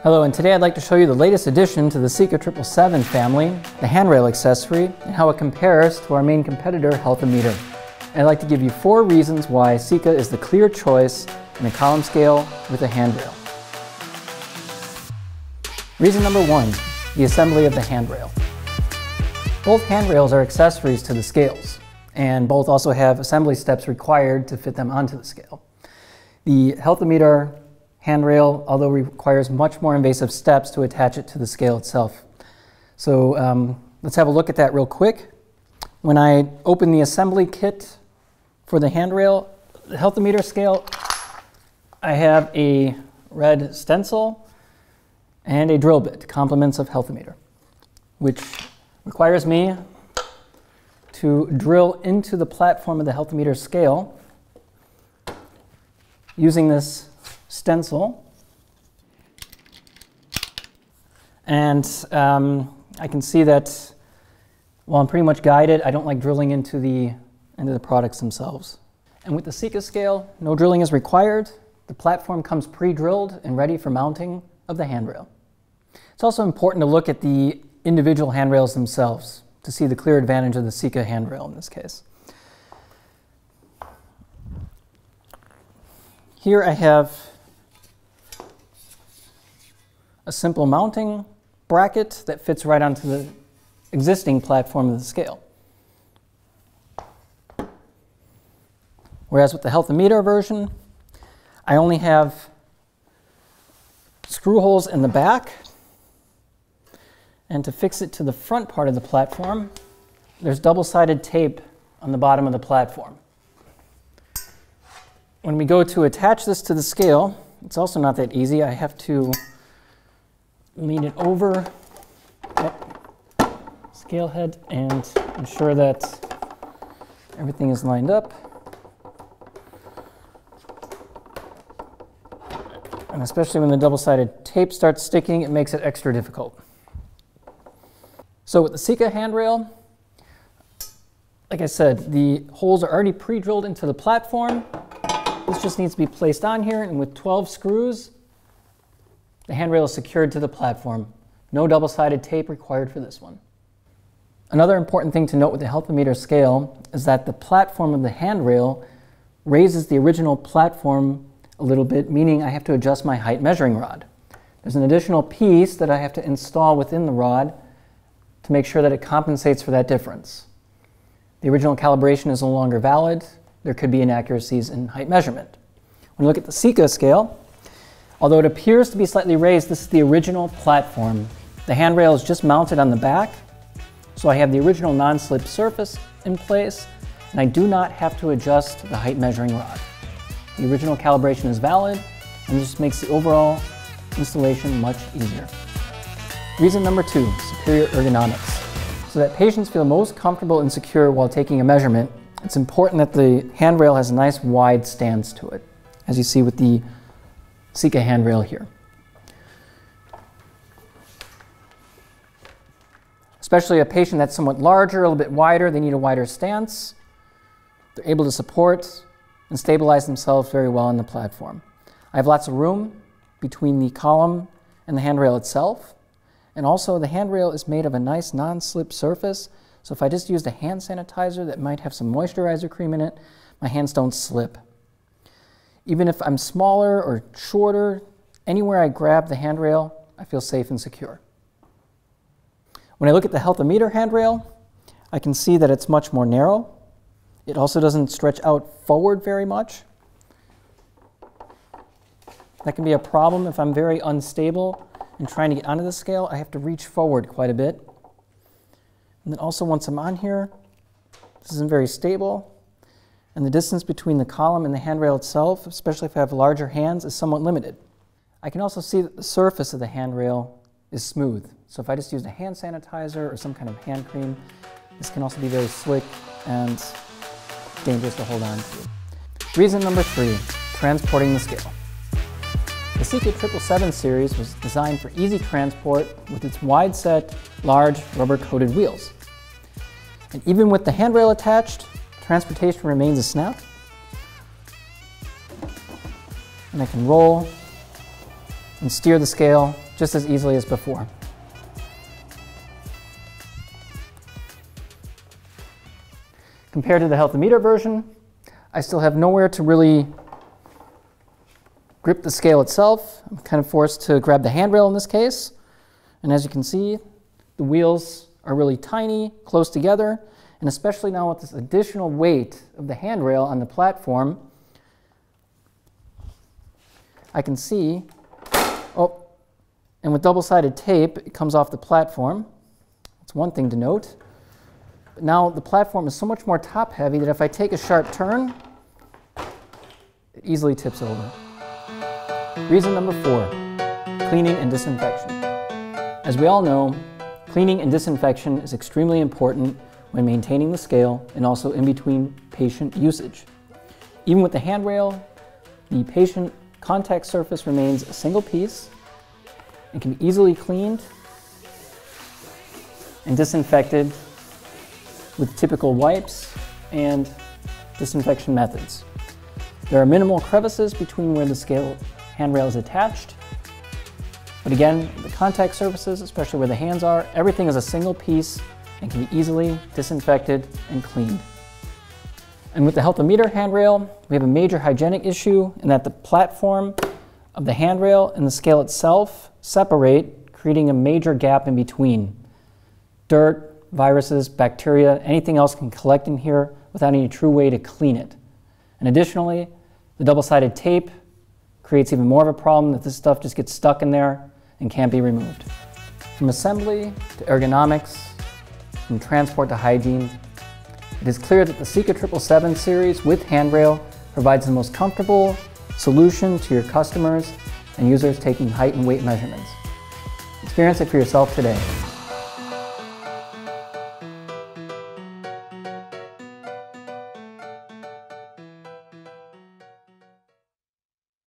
Hello, and today I'd like to show you the latest addition to the seca 777 family, the handrail accessory, and how it compares to our main competitor, Healthometer. I'd like to give you four reasons why seca is the clear choice in a column scale with a handrail. Reason number one, the assembly of the handrail. Both handrails are accessories to the scales, and both also have assembly steps required to fit them onto the scale. The Healthometer handrail, although requires much more invasive steps to attach it to the scale itself. So um, let's have a look at that real quick. When I open the assembly kit for the handrail, the Healthometer scale, I have a red stencil and a drill bit, complements of Healthometer, which requires me to drill into the platform of the Healthometer scale using this stencil. And um, I can see that while I'm pretty much guided, I don't like drilling into the, into the products themselves. And with the seca scale, no drilling is required. The platform comes pre-drilled and ready for mounting of the handrail. It's also important to look at the individual handrails themselves to see the clear advantage of the seca handrail in this case. Here I have a simple mounting bracket that fits right onto the existing platform of the scale. Whereas with the Healthometer version, I only have screw holes in the back and to fix it to the front part of the platform, there's double-sided tape on the bottom of the platform. When we go to attach this to the scale, it's also not that easy. I have to lean it over scale head and ensure that everything is lined up. And especially when the double-sided tape starts sticking, it makes it extra difficult. So with the seca handrail, like I said, the holes are already pre-drilled into the platform. This just needs to be placed on here, and with 12 screws, the handrail is secured to the platform. No double-sided tape required for this one. Another important thing to note with the Healthometer scale is that the platform of the handrail raises the original platform a little bit, meaning I have to adjust my height measuring rod. There's an additional piece that I have to install within the rod to make sure that it compensates for that difference. The original calibration is no longer valid. There could be inaccuracies in height measurement. When you look at the seca scale, although it appears to be slightly raised, this is the original platform. The handrail is just mounted on the back, so I have the original non-slip surface in place, and I do not have to adjust the height measuring rod. The original calibration is valid, and this makes the overall installation much easier. Reason number two, superior ergonomics. So that patients feel most comfortable and secure while taking a measurement, it's important that the handrail has a nice wide stance to it, as you see with the seca handrail here. Especially a patient that's somewhat larger, a little bit wider, they need a wider stance. They're able to support and stabilize themselves very well on the platform. I have lots of room between the column and the handrail itself. And also the handrail is made of a nice non-slip surface. So if I just used a hand sanitizer that might have some moisturizer cream in it, my hands don't slip. Even if I'm smaller or shorter, anywhere I grab the handrail, I feel safe and secure. When I look at the health meter handrail, I can see that it's much more narrow. It also doesn't stretch out forward very much. That can be a problem if I'm very unstable and trying to get onto the scale, I have to reach forward quite a bit. And then also once I'm on here, this isn't very stable. And the distance between the column and the handrail itself, especially if I have larger hands, is somewhat limited. I can also see that the surface of the handrail is smooth. So if I just used a hand sanitizer or some kind of hand cream, this can also be very slick and dangerous to hold on to. Reason number three, transporting the scale. The seca 777 series was designed for easy transport with its wide set, large, rubber-coated wheels. And even with the handrail attached, transportation remains a snap. And I can roll and steer the scale just as easily as before. Compared to the Healthometer version, I still have nowhere to really grip the scale itself. I'm kind of forced to grab the handrail in this case. And as you can see, the wheels are really tiny, close together, and especially now with this additional weight of the handrail on the platform, I can see, oh, and with double-sided tape, it comes off the platform. That's one thing to note. But now the platform is so much more top-heavy that if I take a sharp turn, it easily tips over. Reason number four, cleaning and disinfection. As we all know, cleaning and disinfection is extremely important when maintaining the scale and also in between patient usage. Even with the handrail, the patient contact surface remains a single piece and can be easily cleaned and disinfected with typical wipes and disinfection methods. There are minimal crevices between where the scale handrail is attached. But again, the contact surfaces, especially where the hands are, everything is a single piece and can be easily disinfected and cleaned. And with the Healthometer handrail, we have a major hygienic issue in that the platform of the handrail and the scale itself separate, creating a major gap in between. Dirt, viruses, bacteria, anything else can collect in here without any true way to clean it. And additionally, the double-sided tape creates even more of a problem that this stuff just gets stuck in there and can't be removed. From assembly to ergonomics, from transport to hygiene, it is clear that the seca 777 series with handrail provides the most comfortable solution to your customers and users taking height and weight measurements. Experience it for yourself today.